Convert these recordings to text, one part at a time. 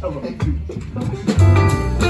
Ça va.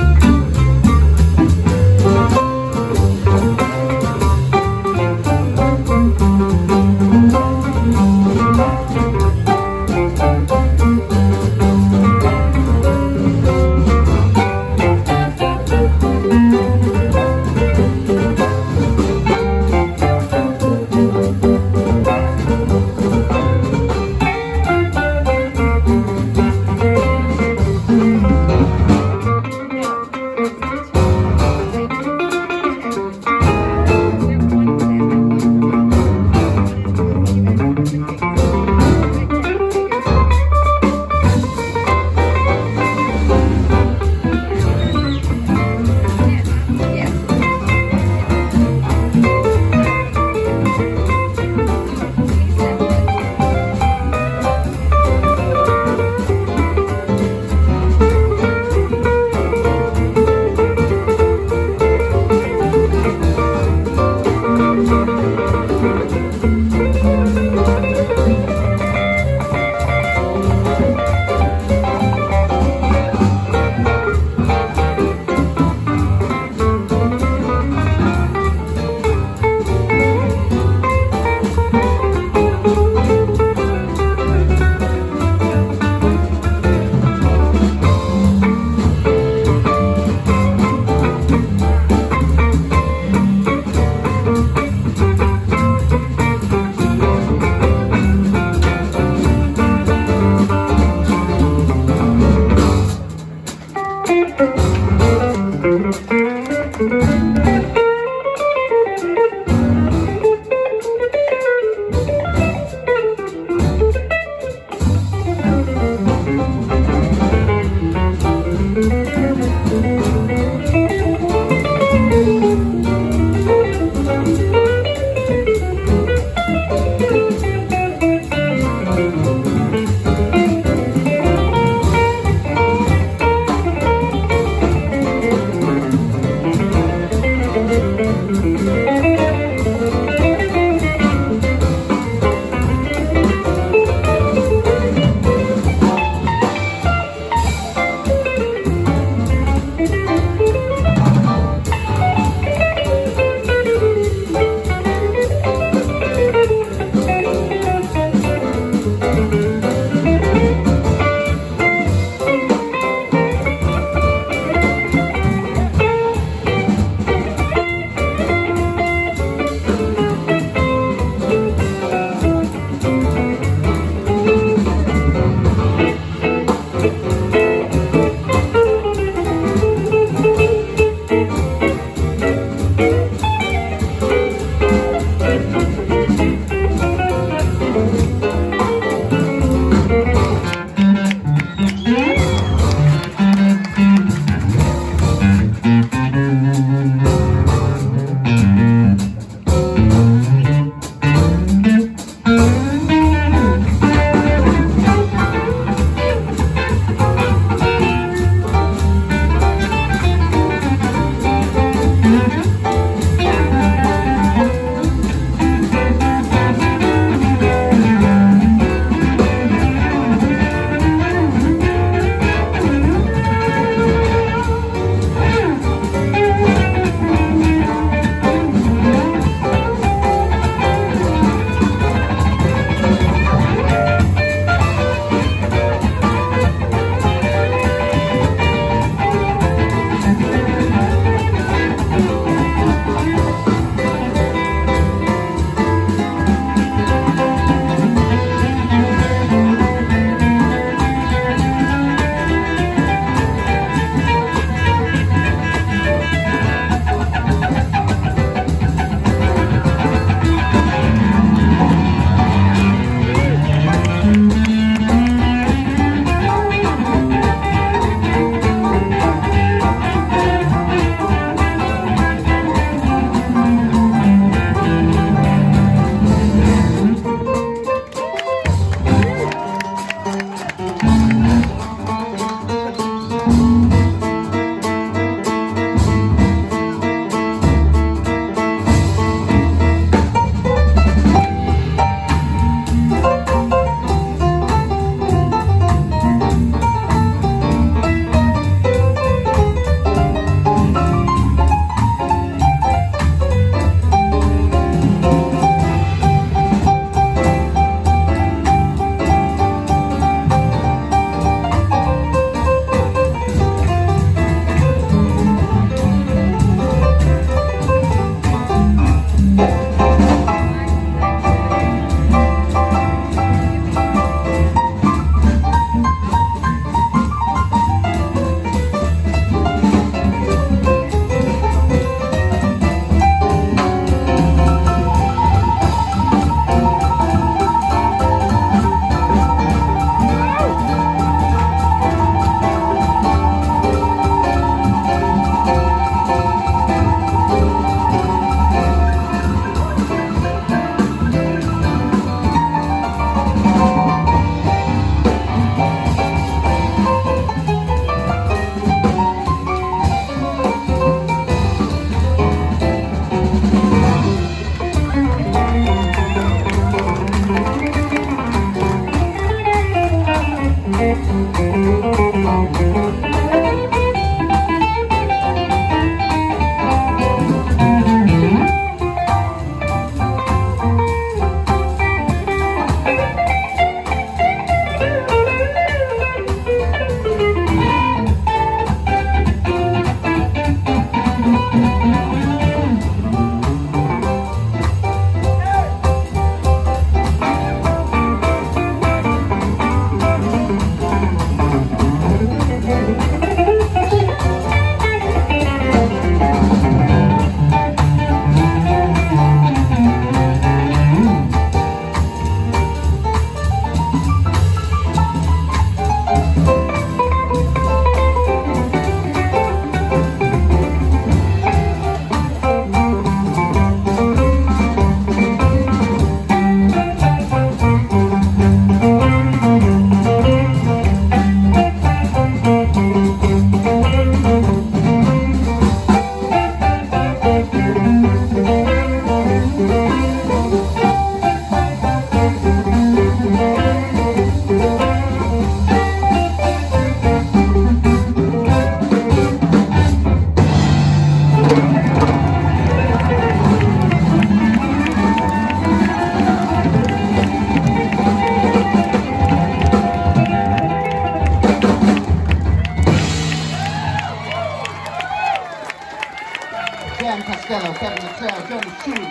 Dan Costello, Kevin McLeod, Jonah Shue,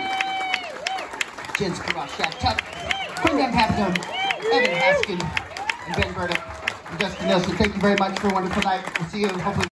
Jens Karashak, Chuck, Quindan Hatham, Evan Haskin, and Ben Burdick, and Justin Nielsen. Thank you very much for a wonderful night. We'll see you hopefully.